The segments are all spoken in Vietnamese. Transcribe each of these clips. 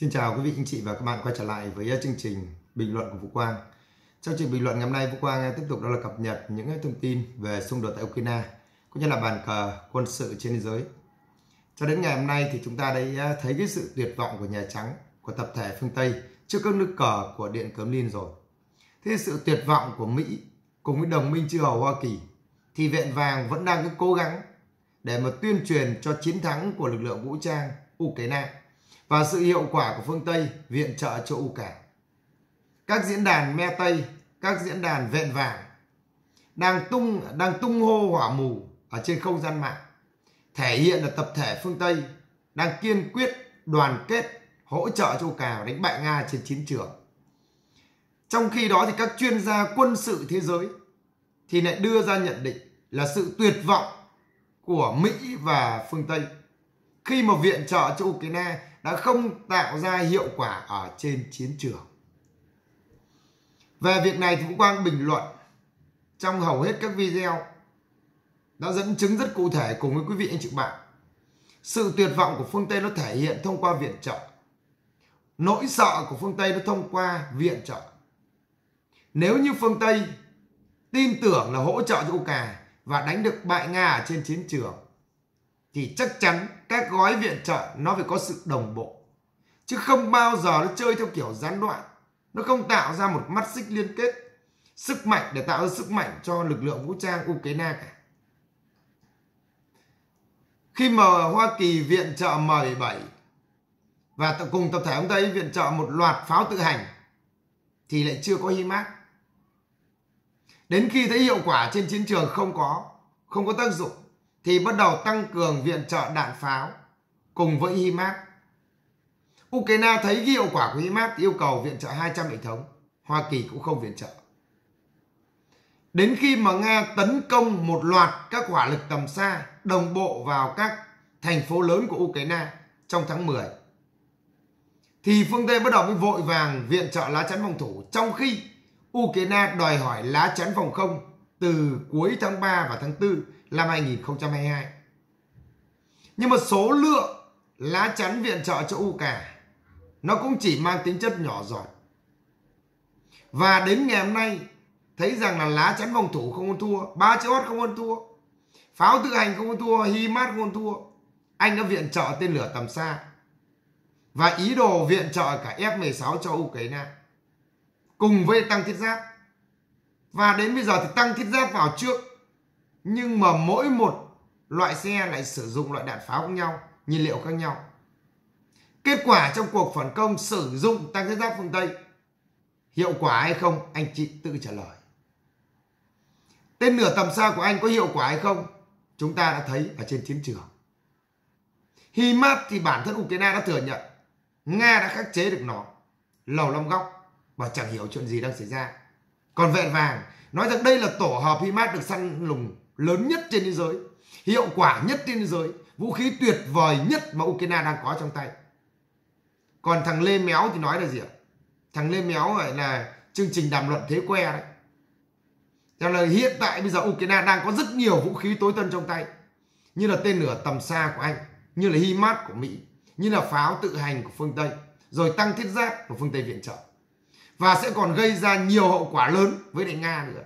Xin chào quý vị anh chị và các bạn quay trở lại với uh, chương trình bình luận của Vũ Quang. Trong chương trình bình luận ngày hôm nay Vũ Quang uh, tiếp tục đó là cập nhật những uh, thông tin về xung đột tại Ukraine cũng như là bàn cờ quân sự trên thế giới. Cho đến ngày hôm nay thì chúng ta đã thấy cái sự tuyệt vọng của Nhà Trắng, của tập thể phương Tây trước các nước cờ của Điện Kremlin rồi. Thế sự tuyệt vọng của Mỹ cùng với đồng minh chư hầu Hoa Kỳ thì viện vàng vẫn đang cố gắng để mà tuyên truyền cho chiến thắng của lực lượng vũ trang Ukraine và sự hiệu quả của phương Tây viện trợ cho Ukraine. Các diễn đàn me Tây, các diễn đàn vẹn vàng đang tung đang tung hô hỏa mù ở trên không gian mạng thể hiện là tập thể phương Tây đang kiên quyết đoàn kết hỗ trợ cho Ukraine đánh bại Nga trên chiến trường. Trong khi đó thì các chuyên gia quân sự thế giới thì lại đưa ra nhận định là sự tuyệt vọng của Mỹ và phương Tây khi mà viện trợ cho Ukraine đã không tạo ra hiệu quả ở trên chiến trường. Về việc này thì Vũ Quang bình luận trong hầu hết các video đã dẫn chứng rất cụ thể cùng với quý vị anh chị bạn. Sự tuyệt vọng của phương Tây nó thể hiện thông qua viện trợ. Nỗi sợ của phương Tây nó thông qua viện trợ. Nếu như phương Tây tin tưởng là hỗ trợ cho Ukraine và đánh được bại Nga ở trên chiến trường thì chắc chắn các gói viện trợ nó phải có sự đồng bộ. Chứ không bao giờ nó chơi theo kiểu gián đoạn. Nó không tạo ra một mắt xích liên kết, sức mạnh để tạo ra sức mạnh cho lực lượng vũ trang Ukraine cả. Khi mà Hoa Kỳ viện trợ M17 và cùng tập thể ông Tây viện trợ một loạt pháo tự hành, thì lại chưa có HIMARS. Đến khi thấy hiệu quả trên chiến trường không có không có tác dụng thì bắt đầu tăng cường viện trợ đạn pháo cùng với HIMARS. Ukraine thấy ghi hiệu quả của HIMARS yêu cầu viện trợ 200 hệ thống. Hoa Kỳ cũng không viện trợ. Đến khi mà Nga tấn công một loạt các hỏa lực tầm xa đồng bộ vào các thành phố lớn của Ukraine trong tháng 10 thì phương Tây bắt đầu mới vội vàng viện trợ lá chắn phòng thủ trong khi Ukraine đòi hỏi lá chắn phòng không từ cuối tháng 3 và tháng 4 năm 2022. Nhưng mà số lượng lá chắn viện trợ cho Ukraine nó cũng chỉ mang tính chất nhỏ giọt. Và đến ngày hôm nay thấy rằng là lá chắn phòng thủ không ăn thua, ba chữ không ăn thua, pháo tự hành không ăn thua, HIMARS không ăn thua. Anh đã viện trợ tên lửa tầm xa và ý đồ viện trợ cả F-16 cho Ukraine cùng với tăng thiết giáp và đến bây giờ thì tăng thiết giáp vào trước nhưng mà mỗi một loại xe lại sử dụng loại đạn pháo khác nhau, nhiên liệu khác nhau. Kết quả trong cuộc phản công sử dụng tăng thiết giáp phương tây, hiệu quả hay không anh chị tự trả lời. Tên lửa tầm xa của anh có hiệu quả hay không, chúng ta đã thấy ở trên chiến trường. HIMARS thì bản thân Ukraine đã thừa nhận, Nga đã khắc chế được nó, lầu long góc và chẳng hiểu chuyện gì đang xảy ra. Còn vẹn vàng nói rằng đây là tổ hợp HIMARS được săn lùng lớn nhất trên thế giới, hiệu quả nhất trên thế giới, vũ khí tuyệt vời nhất mà Ukraine đang có trong tay. Còn thằng Lê Méo thì nói là gì ạ? Thằng Lê Méo gọi là chương trình đàm luận thế que đấy. Cho là hiện tại bây giờ Ukraine đang có rất nhiều vũ khí tối tân trong tay, như là tên lửa tầm xa của Anh, như là HIMARS của Mỹ, như là pháo tự hành của phương Tây, rồi tăng thiết giáp của phương Tây viện trợ và sẽ còn gây ra nhiều hậu quả lớn với đại Nga nữa.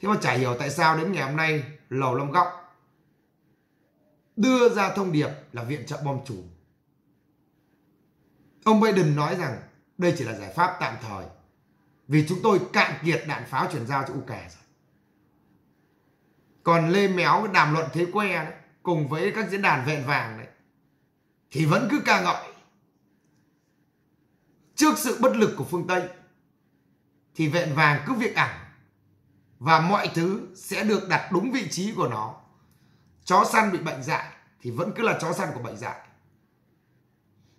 Thế mà chả hiểu tại sao đến ngày hôm nay, lầu Lâm góc đưa ra thông điệp là viện trợ bom chùm. Ông Biden nói rằng đây chỉ là giải pháp tạm thời, vì chúng tôi cạn kiệt đạn pháo chuyển giao cho Ukraine rồi. Còn lê méo đàm luận thế que đấy, cùng với các diễn đàn vẹn vàng đấy, thì vẫn cứ ca ngợi trước sự bất lực của phương Tây, thì vẹn vàng cứ việc ảo, và mọi thứ sẽ được đặt đúng vị trí của nó. Chó săn bị bệnh dại thì vẫn cứ là chó săn của bệnh dại.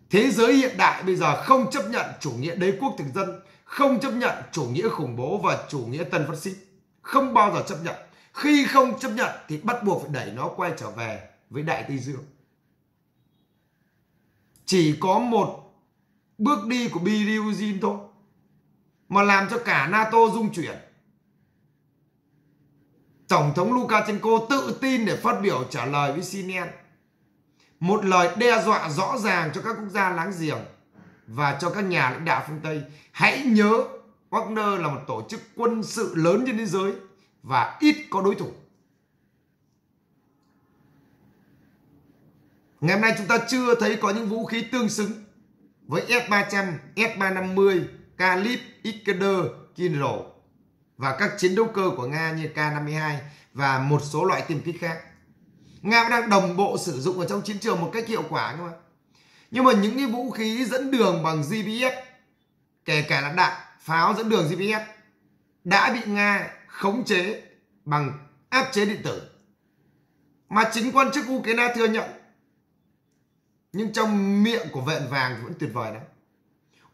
Thế giới hiện đại bây giờ không chấp nhận chủ nghĩa đế quốc thực dân, không chấp nhận chủ nghĩa khủng bố và chủ nghĩa tân phát xít. Không bao giờ chấp nhận. Khi không chấp nhận thì bắt buộc phải đẩy nó quay trở về với đại tây dương. Chỉ có một bước đi của Prigozhin thôi, mà làm cho cả NATO rung chuyển Tổng thống Lukashenko tự tin để phát biểu trả lời với CNN. một lời đe dọa rõ ràng cho các quốc gia láng giềng và cho các nhà lãnh đạo phương Tây. Hãy nhớ, Wagner là một tổ chức quân sự lớn trên thế giới và ít có đối thủ. Ngày hôm nay chúng ta chưa thấy có những vũ khí tương xứng với S-300, S-350, Kalib, Iskander, Kinro và các chiến đấu cơ của Nga như K-52 và một số loại tiêm kích khác. Nga đang đồng bộ sử dụng ở trong chiến trường một cách hiệu quả cơ mà. Nhưng mà những cái vũ khí dẫn đường bằng GPS, kể cả là đạn, pháo dẫn đường GPS đã bị Nga khống chế bằng áp chế điện tử. Mà chính quan chức Ukraine thừa nhận. Nhưng trong miệng của vẹn vàng thì vẫn tuyệt vời đấy.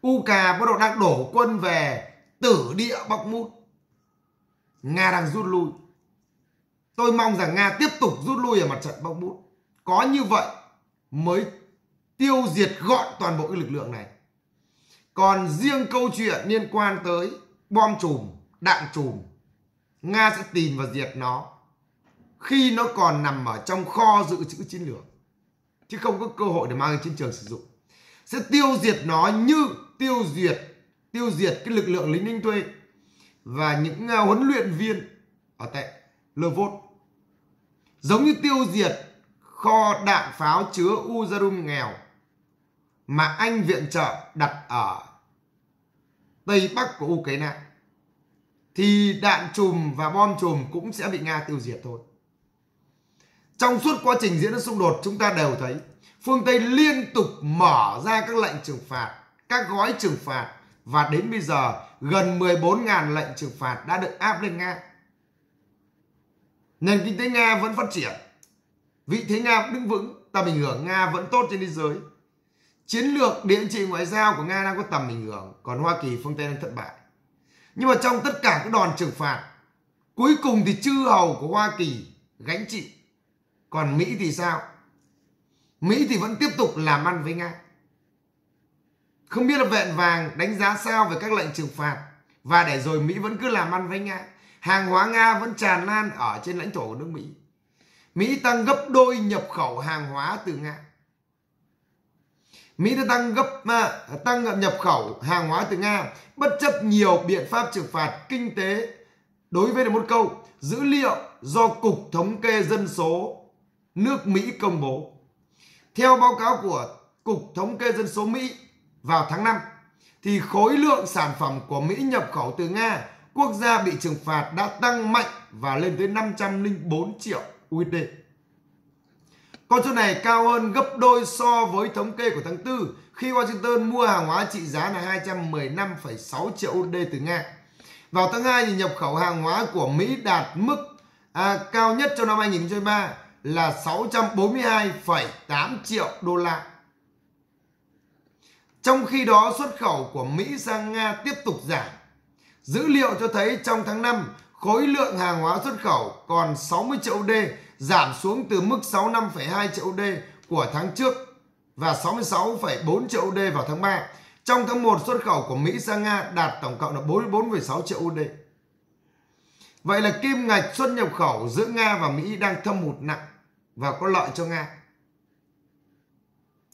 Uka bắt đầu đang đổ quân về tử địa Bóc mút. Nga đang rút lui. Tôi mong rằng Nga tiếp tục rút lui ở mặt trận Bóc mút. Có như vậy mới tiêu diệt gọn toàn bộ cái lực lượng này. Còn riêng câu chuyện liên quan tới bom chùm, đạn chùm, Nga sẽ tìm và diệt nó khi nó còn nằm ở trong kho dự trữ chiến lược chứ không có cơ hội để mang lên chiến trường sử dụng sẽ tiêu diệt nó như tiêu diệt tiêu diệt cái lực lượng lính đánh thuê và những uh, huấn luyện viên ở tại Lvov giống như tiêu diệt kho đạn pháo chứa Uzarum nghèo mà Anh viện trợ đặt ở Tây Bắc của Ukraine thì đạn chùm và bom chùm cũng sẽ bị Nga tiêu diệt thôi. Trong suốt quá trình diễn ra xung đột chúng ta đều thấy phương Tây liên tục mở ra các lệnh trừng phạt, các gói trừng phạt và đến bây giờ gần 14.000 lệnh trừng phạt đã được áp lên Nga. Nền kinh tế Nga vẫn phát triển, vị thế Nga đứng vững, tầm ảnh hưởng Nga vẫn tốt trên thế giới. Chiến lược địa trị ngoại giao của Nga đang có tầm ảnh hưởng, còn Hoa Kỳ phương Tây đang thất bại. Nhưng mà trong tất cả các đòn trừng phạt, cuối cùng thì chư hầu của Hoa Kỳ gánh chịu. Còn Mỹ thì sao? Mỹ thì vẫn tiếp tục làm ăn với Nga. Không biết là vẹn vàng đánh giá sao về các lệnh trừng phạt và để rồi Mỹ vẫn cứ làm ăn với Nga. Hàng hóa Nga vẫn tràn lan ở trên lãnh thổ của nước Mỹ. Mỹ tăng gấp đôi nhập khẩu hàng hóa từ Nga. Mỹ đã tăng gấp à, tăng nhập khẩu hàng hóa từ Nga bất chấp nhiều biện pháp trừng phạt kinh tế đối với một câu, dữ liệu do cục thống kê dân số nước Mỹ công bố. Theo báo cáo của cục thống kê dân số Mỹ vào tháng 5 thì khối lượng sản phẩm của Mỹ nhập khẩu từ Nga, quốc gia bị trừng phạt đã tăng mạnh và lên tới 504 triệu USD. Con số này cao hơn gấp đôi so với thống kê của tháng 4 khi Washington mua hàng hóa trị giá là 215,6 triệu USD từ Nga. Vào tháng 2 thì nhập khẩu hàng hóa của Mỹ đạt mức à, cao nhất trong năm 2023 là 642,8 triệu đô la. Trong khi đó xuất khẩu của Mỹ sang Nga tiếp tục giảm. Dữ liệu cho thấy trong tháng 5 khối lượng hàng hóa xuất khẩu còn 60 triệu USD giảm xuống từ mức 65,2 triệu USD của tháng trước và 66,4 triệu USD vào tháng 3. Trong tháng 1 xuất khẩu của Mỹ sang Nga đạt tổng cộng là 44,6 triệu USD. Vậy là kim ngạch xuất nhập khẩu giữa Nga và Mỹ đang thâm hụt nặng và có lợi cho Nga.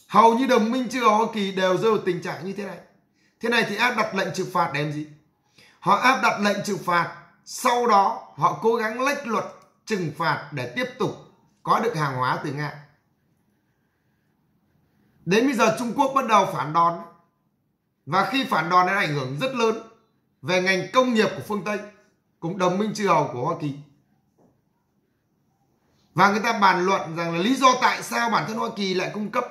Hầu như đồng minh chưa Hoa Kỳ đều rơi vào tình trạng như thế này. Thế này thì áp đặt lệnh trừng phạt để làm gì? Họ áp đặt lệnh trừng phạt, sau đó họ cố gắng lách luật trừng phạt để tiếp tục có được hàng hóa từ Nga. Đến bây giờ Trung Quốc bắt đầu phản đòn. Và khi phản đòn nó ảnh hưởng rất lớn về ngành công nghiệp của phương Tây cũng đồng minh chư hầu của Hoa Kỳ. Và người ta bàn luận rằng là lý do tại sao bản thân Hoa Kỳ lại cung cấp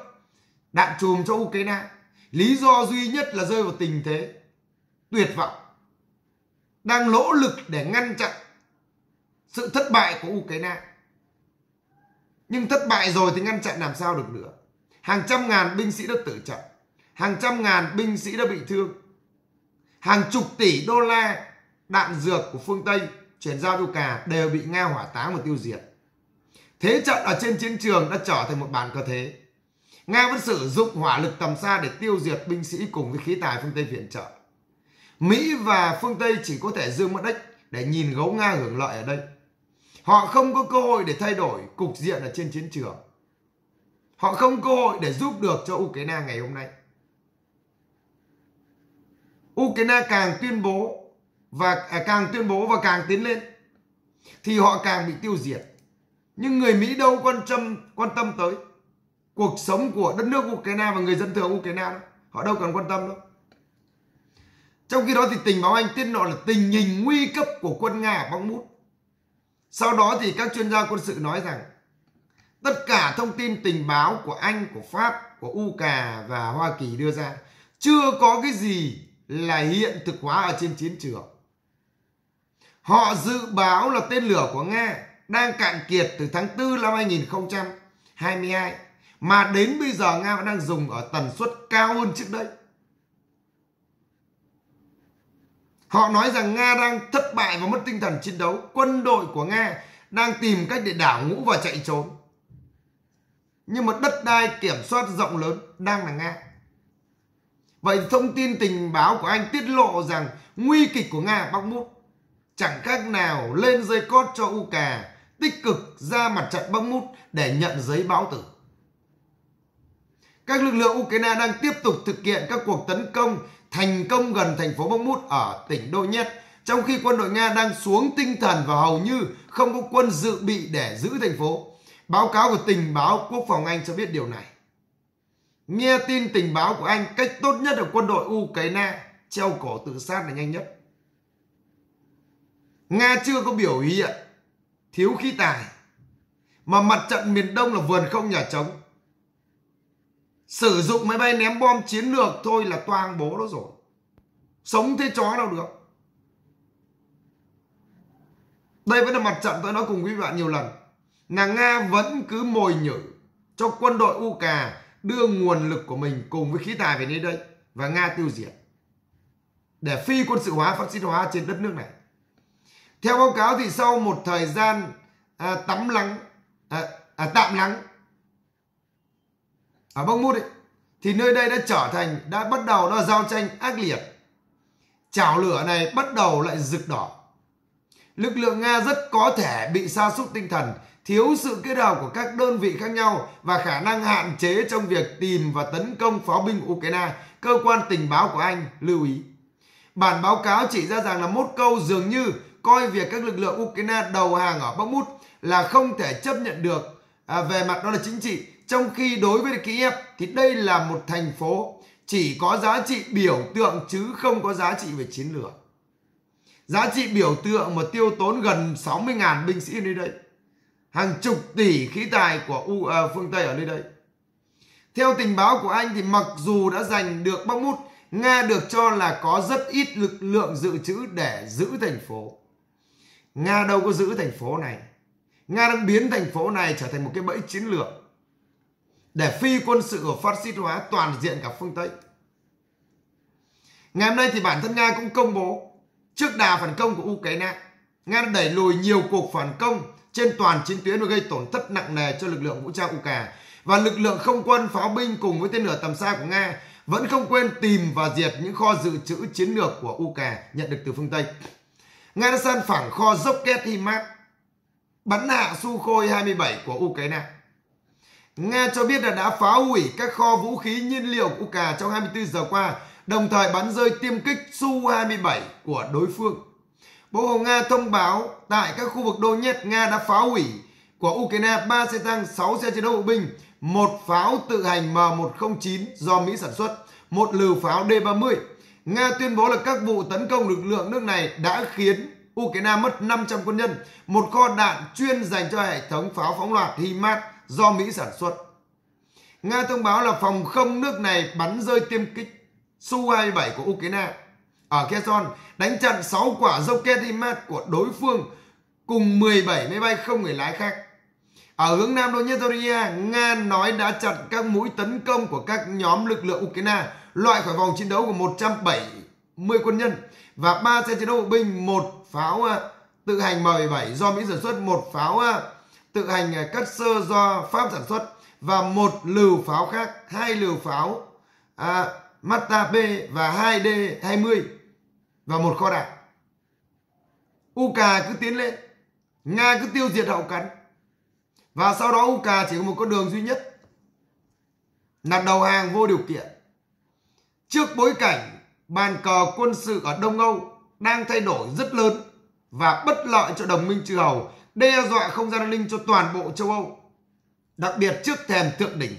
đạn chùm cho Ukraine. Lý do duy nhất là rơi vào tình thế tuyệt vọng. Đang nỗ lực để ngăn chặn sự thất bại của Ukraine. Nhưng thất bại rồi thì ngăn chặn làm sao được nữa. Hàng trăm ngàn binh sĩ đã tử trận. Hàng trăm ngàn binh sĩ đã bị thương. Hàng chục tỷ đô la đạn dược của phương Tây, chuyển giao cho cả đều bị Nga hỏa táng và tiêu diệt. Thế trận ở trên chiến trường đã trở thành một bàn cờ thế. Nga vẫn sử dụng hỏa lực tầm xa để tiêu diệt binh sĩ cùng với khí tài phương Tây viện trợ. Mỹ và phương Tây chỉ có thể dương mắt ếch để nhìn gấu Nga hưởng lợi ở đây. Họ không có cơ hội để thay đổi cục diện ở trên chiến trường. họ không cơ hội để giúp được cho Ukraine ngày hôm nay Ukraine càng tuyên bố và à, càng tuyên bố và càng tiến lên thì họ càng bị tiêu diệt nhưng người Mỹ đâu quan tâm quan tâm tới cuộc sống của đất nước Ukraine và người dân thường Ukraine đâu. họ đâu cần quan tâm đâu trong khi đó thì tình báo Anh tiết lộ là tình hình nguy cấp của quân Nga ở băng mút sau đó thì các chuyên gia quân sự nói rằng tất cả thông tin tình báo của Anh, của Pháp, của UK và Hoa Kỳ đưa ra chưa có cái gì là hiện thực hóa ở trên chiến trường. Họ dự báo là tên lửa của Nga đang cạn kiệt từ tháng 4 năm 2022 mà đến bây giờ Nga vẫn đang dùng ở tần suất cao hơn trước đây. Họ nói rằng Nga đang thất bại và mất tinh thần chiến đấu. Quân đội của Nga đang tìm cách để đảo ngũ và chạy trốn. Nhưng mà đất đai kiểm soát rộng lớn đang là Nga. Vậy thông tin tình báo của anh tiết lộ rằng nguy kịch của Nga Bắc Mút chẳng khác nào lên dây cót cho u cà tích cực ra mặt trận Bắc Mút để nhận giấy báo tử. Các lực lượng Ukraine đang tiếp tục thực hiện các cuộc tấn công thành công gần thành phố Bắc Mút ở tỉnh Donetsk, trong khi quân đội Nga đang xuống tinh thần và hầu như không có quân dự bị để giữ thành phố. Báo cáo của tình báo quốc phòng Anh cho biết điều này. Nghe tin tình báo của Anh, cách tốt nhất là quân đội Ukraine treo cổ tự sát là nhanh nhất. Nga chưa có biểu hiện thiếu khí tài, mà mặt trận miền Đông là vườn không nhà trống. Sử dụng máy bay ném bom chiến lược thôi là toang bố nó rồi. Sống thế chó đâu được. Đây vẫn là mặt trận tôi nói cùng quý bạn nhiều lần. Là nga vẫn cứ mồi nhử cho quân đội UK đưa nguồn lực của mình cùng với khí tài về đến đây và nga tiêu diệt để phi quân sự hóa phát xít hóa trên đất nước này theo báo cáo thì sau một thời gian à, tắm lắng à, à, tạm lắng ở Bắc mút ấy, thì nơi đây đã trở thành đã bắt đầu nó giao tranh ác liệt. Chảo lửa này bắt đầu lại rực đỏ. Lực lượng nga rất có thể bị sa sút tinh thần thiếu sự kết hợp của các đơn vị khác nhau và khả năng hạn chế trong việc tìm và tấn công pháo binh Ukraine, cơ quan tình báo của Anh lưu ý. Bản báo cáo chỉ ra rằng là một câu dường như coi việc các lực lượng Ukraine đầu hàng ở Bakhmut là không thể chấp nhận được à, về mặt đó là chính trị trong khi đối với Kiev thì đây là một thành phố chỉ có giá trị biểu tượng chứ không có giá trị về chiến lược. Giá trị biểu tượng mà tiêu tốn gần 60.000 binh sĩ nơi đây. Hàng chục tỷ khí tài của U, uh, phương Tây ở nơi đây. Theo tình báo của Anh thì mặc dù đã giành được Bắc Mút, Nga được cho là có rất ít lực lượng dự trữ để giữ thành phố. Nga đâu có giữ thành phố này. Nga đang biến thành phố này trở thành một cái bẫy chiến lược để phi quân sự của phát xít hóa toàn diện cả phương Tây. Ngày hôm nay thì bản thân Nga cũng công bố trước đà phản công của Ukraine, Nga đã đẩy lùi nhiều cuộc phản công trên toàn chiến tuyến và gây tổn thất nặng nề cho lực lượng vũ trang Ukraine và lực lượng không quân pháo binh cùng với tên lửa tầm xa của Nga vẫn không quên tìm và diệt những kho dự trữ chiến lược của Ukraine nhận được từ phương Tây. Nga đã san phẳng kho rocket HIMARS bắn hạ Sukhoi 27 của Ukraine Nga cho biết là đã phá hủy các kho vũ khí nhiên liệu của cả trong 24 giờ qua, đồng thời bắn rơi tiêm kích Su-27 của đối phương. Bộ Hồng Nga thông báo tại các khu vực Donetsk, Nga đã phá hủy của Ukraine 3 xe tăng, 6 xe chiến đấu bộ binh, một pháo tự hành M109 do Mỹ sản xuất, một lều pháo D-30. Nga tuyên bố là các vụ tấn công lực lượng nước này đã khiến Ukraine mất 500 quân nhân, một kho đạn chuyên dành cho hệ thống pháo phóng loạt HIMARS do Mỹ sản xuất. Nga thông báo là phòng không nước này bắn rơi tiêm kích Su-27 của Ukraine ở Kherson đánh chặn 6 quả rocket HIMARS của đối phương cùng 17 máy bay không người lái khác. Ở hướng Nam Donetsk, Nga nói đã chặn các mũi tấn công của các nhóm lực lượng Ukraine loại khỏi vòng chiến đấu của 170 quân nhân và ba xe chiến đấu bộ binh, một pháo à, tự hành M17 do Mỹ sản xuất, một pháo à, tự hành à, cắt sơ do Pháp sản xuất và một lều pháo khác, hai lều pháo à, Mata P và 2D20 và một kho đạn. Uka cứ tiến lên, Nga cứ tiêu diệt hậu cắn. Và sau đó Uka chỉ có một con đường duy nhất là đầu hàng vô điều kiện. Trước bối cảnh bàn cờ quân sự ở Đông Âu đang thay đổi rất lớn và bất lợi cho đồng minh chư hầu, đe dọa không gian an ninh cho toàn bộ châu Âu. Đặc biệt trước thềm thượng đỉnh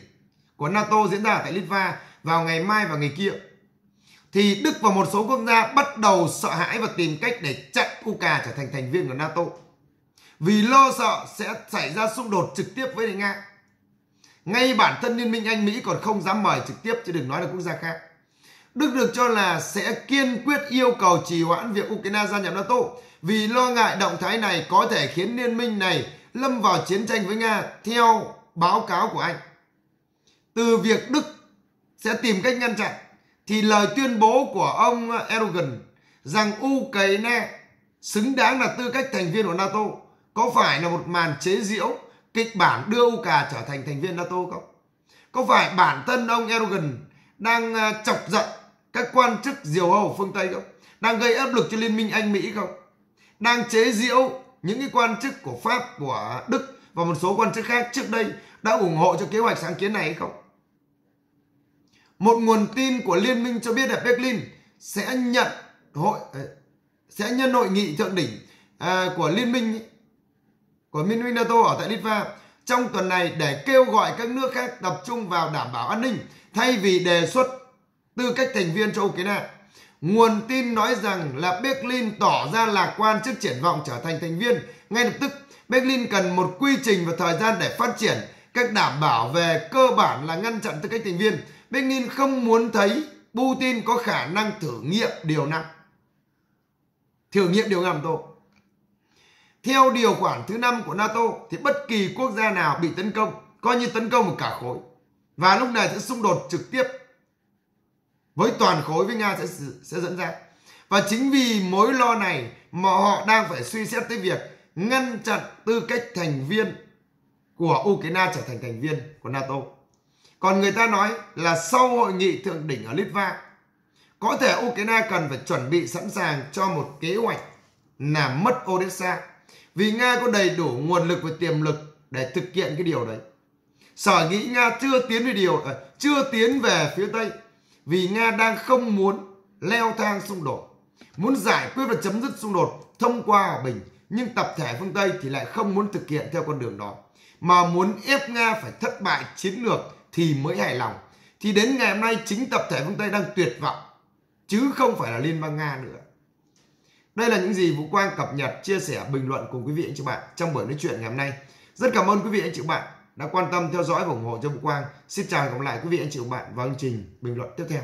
của NATO diễn ra tại Litva vào ngày mai và ngày kia thì Đức và một số quốc gia bắt đầu sợ hãi và tìm cách để chặn Ukraine trở thành thành viên của NATO. Vì lo sợ sẽ xảy ra xung đột trực tiếp với Nga. Ngay bản thân Liên minh Anh Mỹ còn không dám mời trực tiếp chứ đừng nói là quốc gia khác. Đức được cho là sẽ kiên quyết yêu cầu trì hoãn việc Ukraine gia nhập NATO vì lo ngại động thái này có thể khiến liên minh này lâm vào chiến tranh với Nga, theo báo cáo của Anh. Từ việc Đức sẽ tìm cách ngăn chặn, thì lời tuyên bố của ông Erdogan rằng Ukraine xứng đáng là tư cách thành viên của NATO có phải là một màn chế giễu kịch bản đưa Ukraine trở thành thành viên NATO không? Có phải bản thân ông Erdogan đang à, chọc giận các quan chức diều hâu phương Tây không? Đang gây áp lực cho Liên minh Anh Mỹ không? Đang chế giễu những cái quan chức của Pháp, của Đức và một số quan chức khác trước đây đã ủng hộ cho kế hoạch sáng kiến này hay không? Một nguồn tin của liên minh cho biết là Berlin sẽ nhận hội ờ, sẽ nhân hội nghị thượng đỉnh à, của liên minh của liên minh NATO ở tại Litva trong tuần này để kêu gọi các nước khác tập trung vào đảm bảo an ninh thay vì đề xuất tư cách thành viên cho Ukraine. Nguồn tin nói rằng là Berlin tỏ ra lạc quan trước triển vọng trở thành thành viên. Ngay lập tức, Berlin cần một quy trình và thời gian để phát triển cách đảm bảo về cơ bản là ngăn chặn tư cách thành viên Berlin không muốn thấy Putin có khả năng thử nghiệm điều năm. Thử nghiệm điều năm tôi. Theo điều khoản thứ năm của NATO thì bất kỳ quốc gia nào bị tấn công coi như tấn công một cả khối và lúc này sẽ xung đột trực tiếp với toàn khối với Nga sẽ sẽ dẫn ra. Và chính vì mối lo này mà họ đang phải suy xét tới việc ngăn chặn tư cách thành viên của Ukraine trở thành thành viên của NATO. Còn người ta nói là sau hội nghị thượng đỉnh ở Litva, có thể Ukraine cần phải chuẩn bị sẵn sàng cho một kế hoạch làm mất Odessa. Vì Nga có đầy đủ nguồn lực và tiềm lực để thực hiện cái điều đấy. Sở nghĩ Nga chưa tiến về điều ờ, chưa tiến về phía Tây vì Nga đang không muốn leo thang xung đột, muốn giải quyết và chấm dứt xung đột thông qua hòa bình, nhưng tập thể phương Tây thì lại không muốn thực hiện theo con đường đó, mà muốn ép Nga phải thất bại chiến lược thì mới hài lòng. Thì đến ngày hôm nay chính tập thể phương Tây đang tuyệt vọng chứ không phải là Liên bang Nga nữa. Đây là những gì Vũ Quang cập nhật chia sẻ bình luận cùng quý vị anh chị bạn trong buổi nói chuyện ngày hôm nay. Rất cảm ơn quý vị anh chị bạn đã quan tâm theo dõi và ủng hộ cho Vũ Quang. Xin chào và gặp lại quý vị anh chị bạn vào chương trình bình luận tiếp theo.